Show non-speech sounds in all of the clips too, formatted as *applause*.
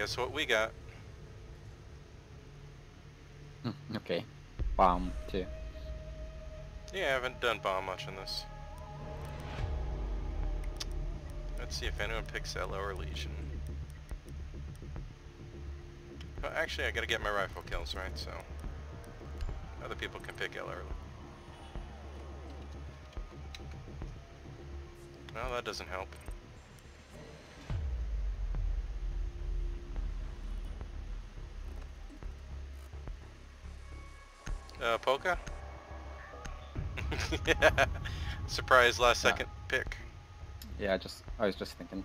Guess what we got? Hmm, okay. Bomb too. Yeah, I haven't done bomb much in this. Let's see if anyone picks Ela or Lesion. Well, actually, I gotta get my rifle kills, right? So, other people can pick Ela Well, that doesn't help. Uh, Polka? yeah. *laughs* Surprise last Yeah. second pick. Yeah, just I was just thinking.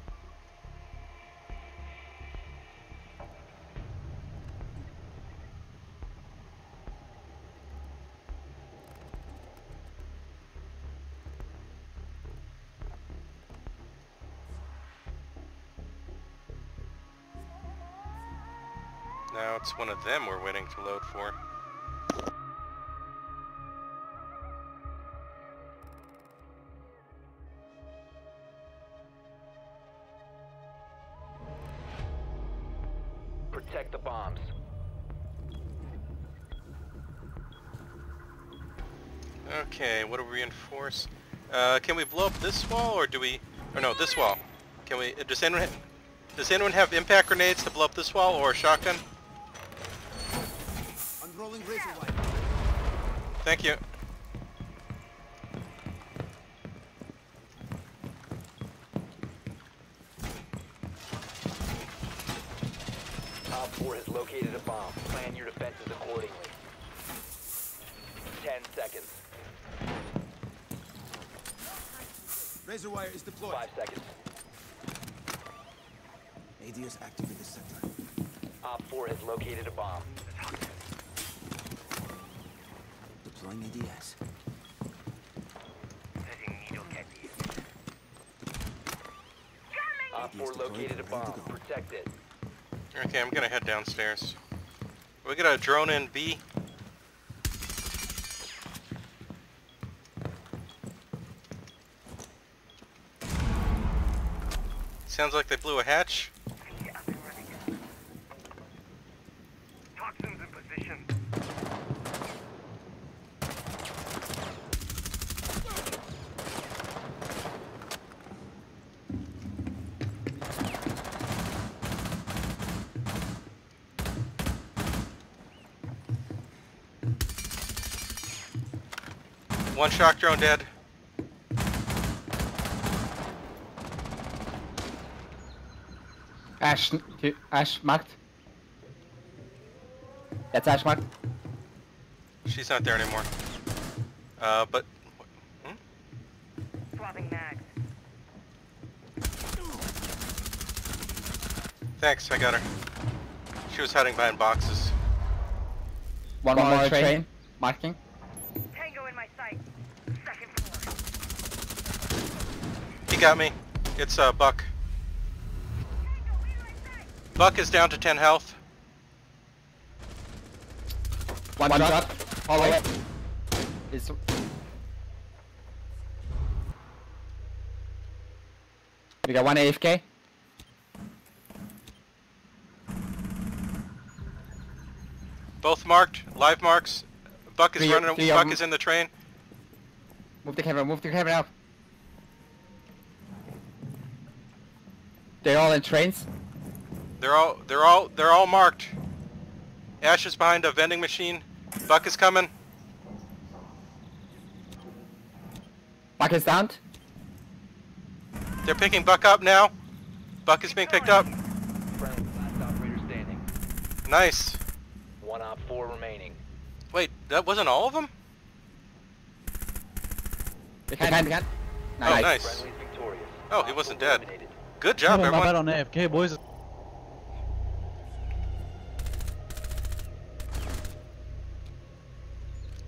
Now it's one of them we're waiting to load for. Okay, what do we reinforce? Uh, can we blow up this wall, or do we... Or no, this wall. Can we... Does anyone... Does anyone have impact grenades to blow up this wall, or a shotgun? Unrolling razor wire. Thank you. Op 4 has located a bomb. Plan your defenses accordingly. 10 seconds. Razor wire is deployed. 5 seconds. ADS active in this sector. Op 4 has located a bomb. Deploying ADS. Op 4 located a bomb. Protect it. Okay, I'm gonna head downstairs. We got a drone in B. Sounds like they blew a hatch. Toxins in position. One shock drone dead. Ash, Ash marked. That's Ash marked. She's not there anymore. Uh, but... Hmm? Swapping mags. Thanks, I got her. She was hiding behind boxes. One, more train. Marking. Tango in my sight. Second floor. He got me. It's uh, Buck. Buck is down to 10 health. One, shot. All the way. It's we got one AFK. Both marked. Live marks. Buck is Three- running. three Buck them. is in the train. Move the camera. Move the camera now. They're all in trains. They're all. They're all. They're all marked. Ash is behind a vending machine. Buck is coming. Buck is down. They're picking Buck up now. Buck is being picked up. Friendly, last operator standing. Nice. One Op 4 remaining. Wait, that wasn't all of them? Behind, behind. Oh, nice. Friendly's victorious. Oh, he wasn't dead. Good job, my bad everyone. on AFK, boys.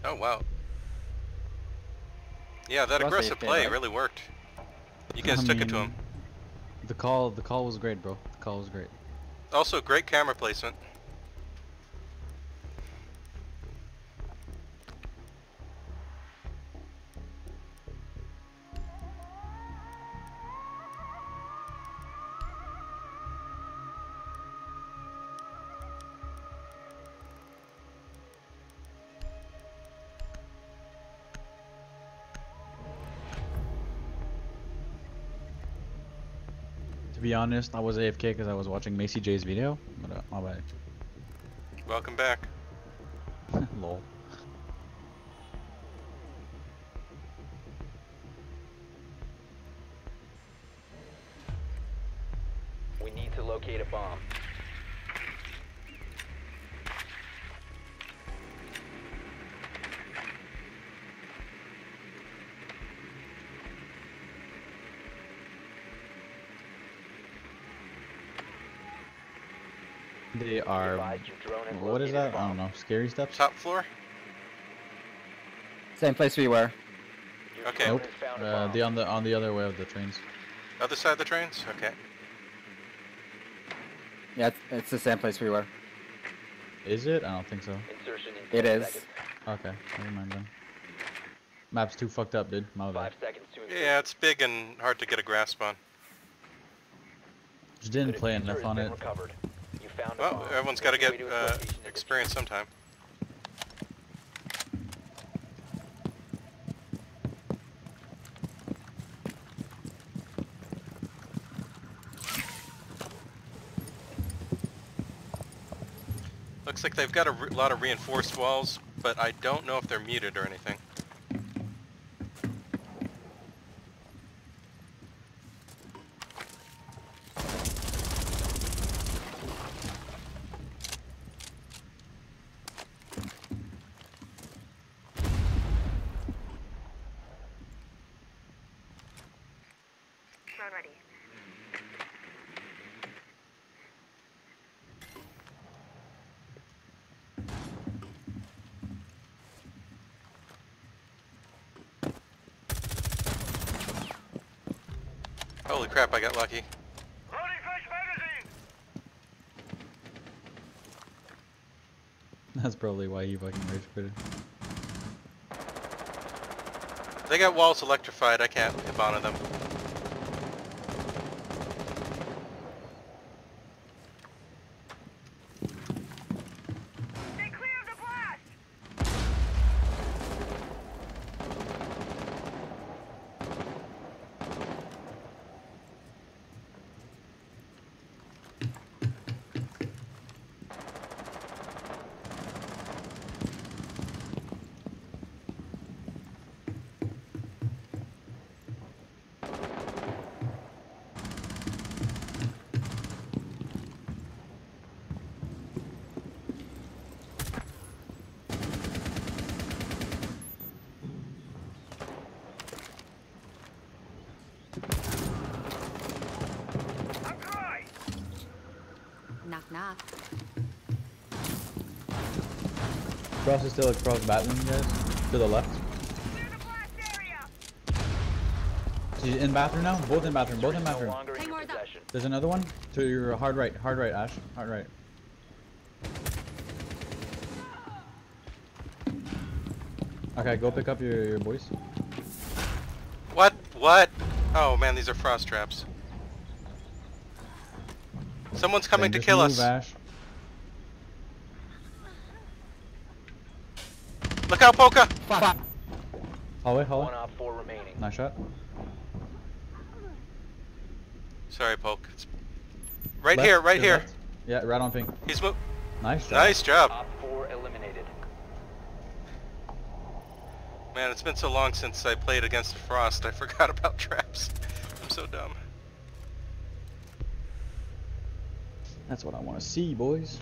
Oh wow. Yeah, that Was aggressive play right? really worked. You guys I took it to mean, him. The call, the call was great, bro. The call was great. Also, great camera placement. To be honest, I was AFK because I was watching Macy J's video. But uh, my bad. Welcome back. *laughs* Lol. We need to locate a bomb. They are. advised your drone has What is that? I don't know. Scary steps. Top floor? Same place we were. Okay. Nope. has found a Uh, the on the on the other way of the trains. Other side of the trains? Okay. Yeah, it's, it's the same place we were. Is it? I don't think so. Insertion in It 10 is. seconds. Okay, never mind then. Map's too fucked up, dude. My bad. Five seconds. Yeah, it's big and hard to get a grasp on. Just didn't play enough on it. recovered. A Well, everyone's got to get uh, its location and experience sometime. Looks like they've got a lot of reinforced walls, but I don't know if they're muted or anything. Drone ready. Holy crap, I got lucky. Loading fresh magazine! *laughs* That's probably why he fucking rage quitted. They got walls electrified, I can't hip onto them. Stay clear of the blast! I'm dry! Knock knock. Frost is still across battling, guys. To the left. Clear the blast area! She's in bathroom now. Both in bathroom. Both in No bathroom. longer in your more of that. possession. There's another one to your hard right. Hard right, Ash. Hard right. Okay, go pick up your, your boys. What? What? Oh man, these are frost traps. Someone's coming Then to kill move, us. Ash. Look out, Polka! Hallway, hallway. One op four remaining. Nice shot. Sorry, Polk. It's right Left, here, right here. left. Yeah, right on ping. He's mo- Nice job. Nice job. Op four eliminated. Man, it's been so long since I played against Frost, I forgot about *laughs* traps. I'm so dumb. That's what I want to see, boys.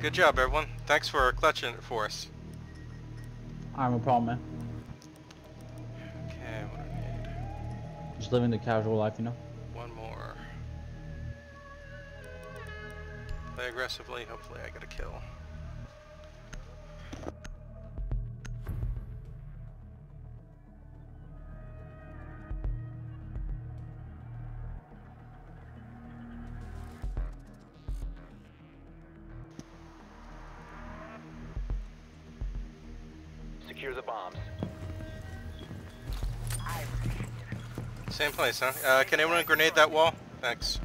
Good job, everyone. Thanks for clutching it for us. I'm a problem, man. Okay, what do we need? Just living the casual life, you know. One more. Play aggressively. Hopefully I get a kill. Same place, huh? Uh, can anyone grenade that wall? Thanks.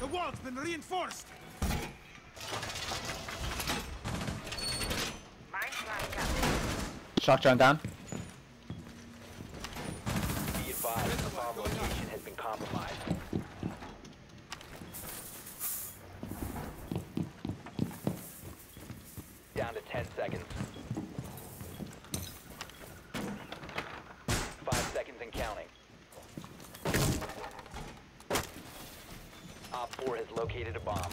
The wall's been reinforced! Shotgun down. Down to 10 seconds. Five seconds and counting. Op 4 has located a bomb.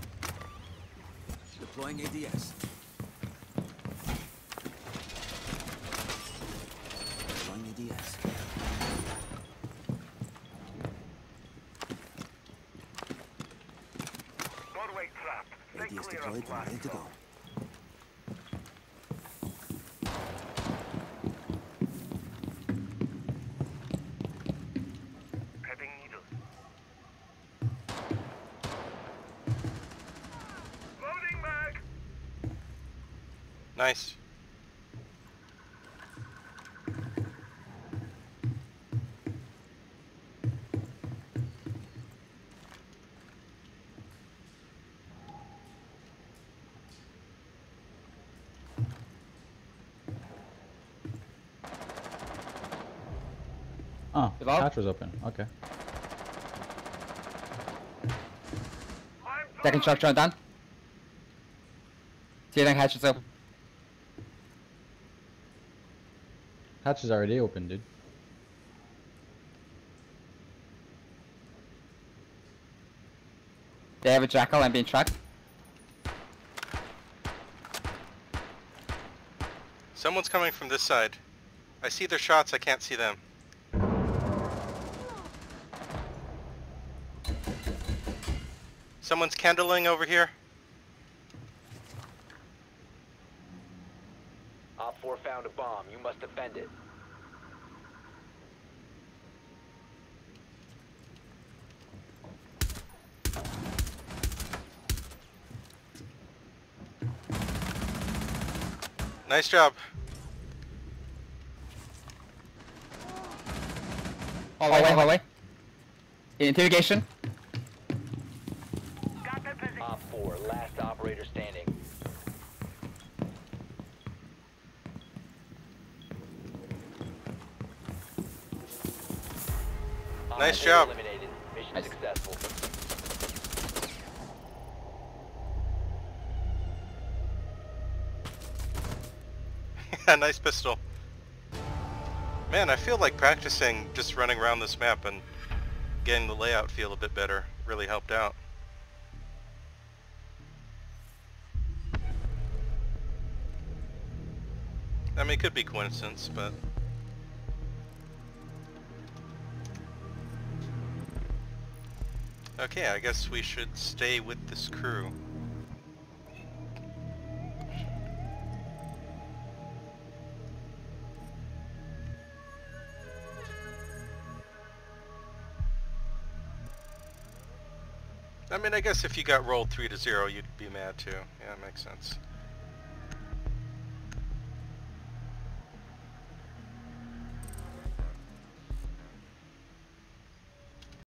Deploying ADS. Deploying ADS. Doorway trap. Stay ADS clear deployed and ready to go. Oh, Hello? hatch was open. Okay. I'm Second shock drone down. Ceiling hatch is open. Hatch is already open, dude. They have a jackal. I'm being tracked. Someone's coming from this side. I see their shots, I can't see them. Someone's kindling over here. Op 4 found a bomb. You must defend it. Nice job. Hallway, hallway. Interrogation. Operator standing. Nice Op job. Eliminated. Mission Nice. successful. *laughs* nice pistol. Man, I feel like practicing just running around this map and getting the layout feel a bit better really helped out. I mean, it could be coincidence, but... Okay, I guess we should stay with this crew. I mean, I guess if you got rolled 3 to 0, you'd be mad too. Yeah, that makes sense.